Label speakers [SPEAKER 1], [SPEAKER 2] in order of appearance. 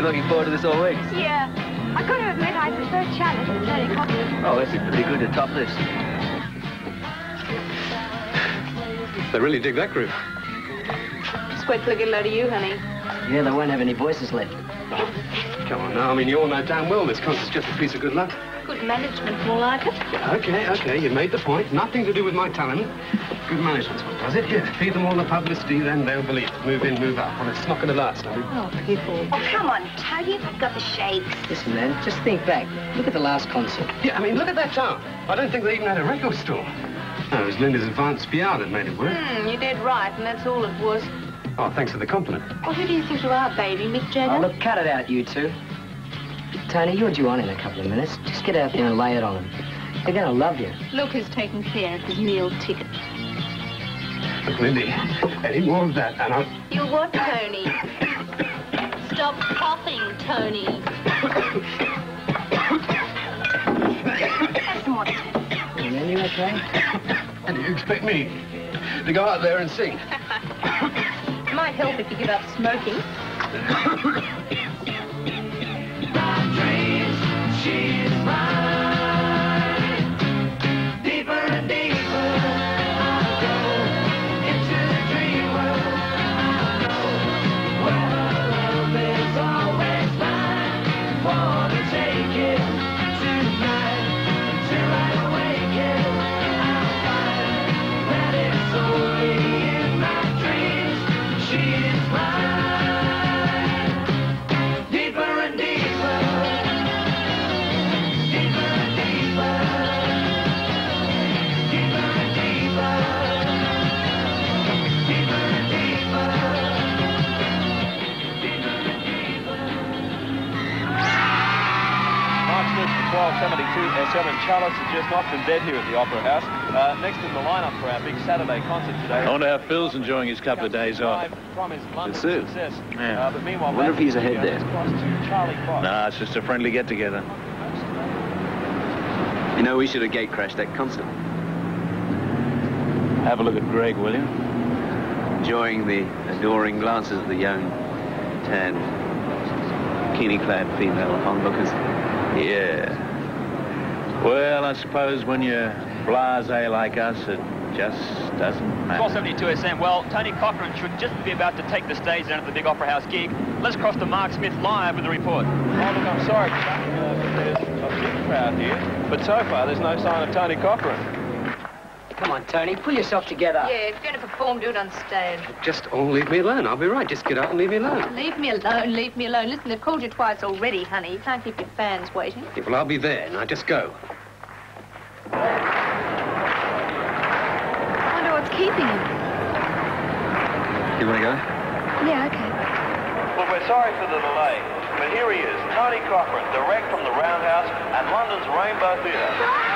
[SPEAKER 1] Been looking forward to this all week.
[SPEAKER 2] Yeah. I got to admit, I prefer Chalice to Tony Cochran.
[SPEAKER 1] Oh, this is pretty good to top this.
[SPEAKER 3] They really dig that group.
[SPEAKER 2] Just wait till I get a load of you, honey.
[SPEAKER 4] Yeah, they won't have any voices left.
[SPEAKER 3] Come on now, I mean, you all know damn well this concert's just a piece of good luck.
[SPEAKER 2] Good management, more like it.
[SPEAKER 3] Okay, okay, you made the point. Nothing to do with my talent. Good management's what does it. Yeah, feed them all the publicity, then they'll believe it. Move in, move out. Well, it's not going to last, I mean.
[SPEAKER 2] Oh, people.
[SPEAKER 5] Oh, come on, Tony. You've got the shakes.
[SPEAKER 4] Listen, man, just think back. Look at the last concert.
[SPEAKER 3] Yeah, I mean, look at that town. I don't think they even had a record store. No, it was Linda's advanced PR that made it work.
[SPEAKER 2] Hmm, you did right, and that's all it was.
[SPEAKER 3] Oh, thanks for the compliment.
[SPEAKER 2] Well, who do you think you are, baby? Mick Jagger?
[SPEAKER 4] Oh, look, cut it out, you two. Tony, you're due on in a couple of minutes. Just get out there and lay it on them. They're going to love you.
[SPEAKER 2] Look who's taking care of his meal ticket.
[SPEAKER 3] Look, Lindy, any more of that, and I'll...
[SPEAKER 2] You what, Tony? Stop coughing, Tony.
[SPEAKER 5] Have some more.
[SPEAKER 4] Hey, you okay?
[SPEAKER 3] And do you expect me to go out there and sing?
[SPEAKER 2] Might help if you give up smoking.
[SPEAKER 6] Smith from 1272 SM and Chalice has just knocked in bed here at the Opera House. Uh, next in the lineup for our big Saturday concert today.
[SPEAKER 7] I wonder how Phil's enjoying his couple of days off.
[SPEAKER 6] From his London
[SPEAKER 1] It's
[SPEAKER 6] success.
[SPEAKER 7] Yeah.
[SPEAKER 6] Uh, but meanwhile,
[SPEAKER 1] I wonder if he's ahead there.
[SPEAKER 6] has crossed to Charlie Fox.
[SPEAKER 7] Nah, it's just a friendly get-together.
[SPEAKER 1] You know, we should have gate crashed that concert.
[SPEAKER 7] Have a look at Greg, will you?
[SPEAKER 1] Enjoying the adoring glances of the young, tanned, bikini-clad female onlookers.
[SPEAKER 7] Yeah. Well, I suppose when you're blasé like us, it just doesn't matter.
[SPEAKER 6] 1272 SM. Well, Tony Cochran should just be about to take the stage down at the big Opera House gig. Let's cross to Mark Smith live with the report. Oh, look, I'm sorry, Chuck. Uh, there's a big crowd here, but so far there's no sign of Tony Cochran.
[SPEAKER 4] Come on, Tony, pull yourself together.
[SPEAKER 2] Yeah, if you're going to perform, do it on stage.
[SPEAKER 3] Just all leave me alone. I'll be right. Just get out and leave me alone.
[SPEAKER 2] Leave me alone, leave me alone. Listen, they've called you twice already, honey. You can't keep your fans waiting.
[SPEAKER 3] Yeah, well, I'll be there. Now, just go.
[SPEAKER 2] I wonder what's keeping him.
[SPEAKER 1] You want to go?
[SPEAKER 2] Yeah, okay.
[SPEAKER 6] Well, we're sorry for the delay, but here he is, Tony Cochran, direct from the Roundhouse and London's Rainbow Theatre.